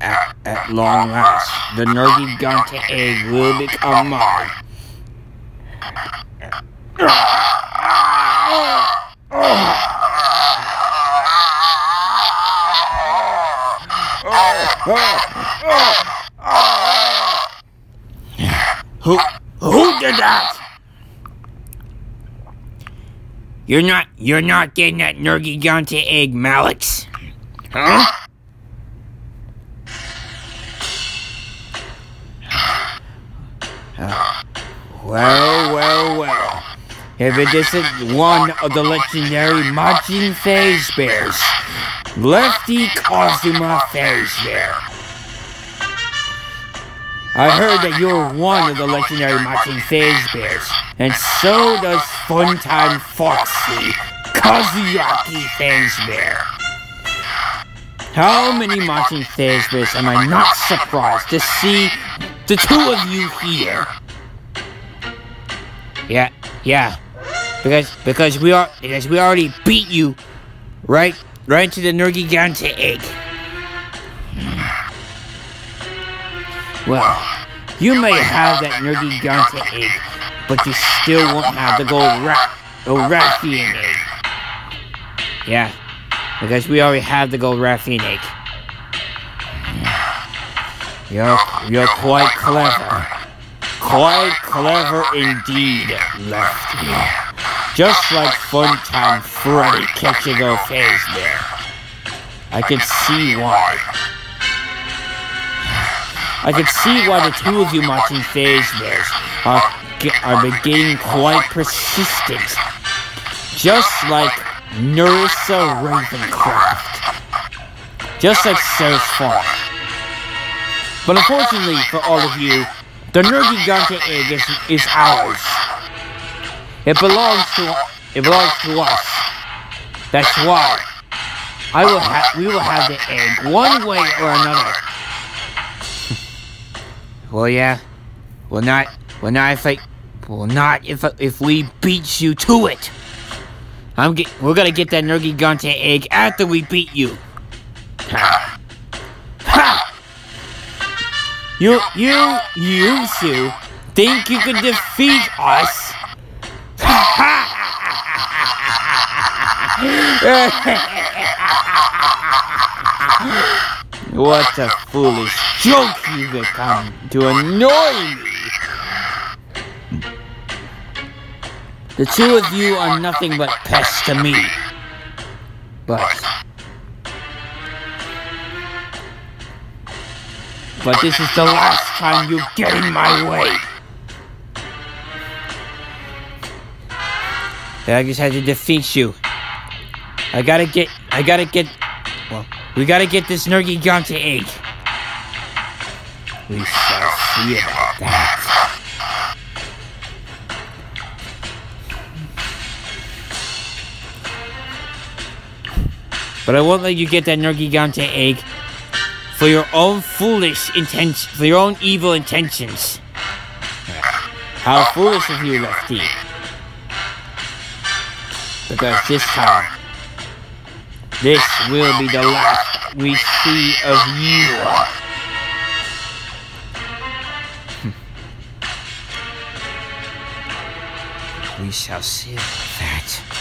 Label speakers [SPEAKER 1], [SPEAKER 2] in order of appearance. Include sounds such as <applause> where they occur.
[SPEAKER 1] at, at long last, the Nergigante egg will become mine. Who, who did that? You're not, you're not getting that Nergigante egg, Malix. Huh? Well, well, well. If it isn't one of the legendary Majin Fazbears, Lefty Kazuma Phase Bear. I heard that you're one of the legendary Majin Fazbears, and so does Funtime Foxy, Kazuyaki Phase Bear. How many Majin Fazbears am I not surprised to see the two of you here? Yeah, yeah. Because because we are because we already beat you right right into the Nergigante egg. Well, you may have that Nergigante egg, but you still won't have the gold rat Rathian egg. Yeah, because we already have the gold Rathian egg. You're you're quite clever. Quite clever indeed, Lefty. Just like Funtime Freddy catching a phase there. I can see why. I can see why the two of you watching phase bears are, are beginning quite persistent. Just like Nerissa Ravencroft. Just like Sarah's Farm. But unfortunately for all of you, the Nergigante egg is, is ours. It belongs to it belongs to us. That's why I will have we will have the egg one way or another. <laughs> well, yeah. Well, not. Well, not if I. Well, not if if we beat you to it. I'm get. We're gonna get that Nergigante egg after we beat you. You, you, you two think you can defeat us? what a foolish joke you've become to annoy me! The two of you are nothing but pests to me. But but this is the last time you get in my way. I just had to defeat you. I gotta get, I gotta get, well, we gotta get this Nergigante egg. We shall see about that. But I won't let you get that Nergigante egg for your own foolish intentions, for your own evil intentions. How foolish of you, Lefty. Because this time, this will be the last we see of you. Hmm. we shall see that.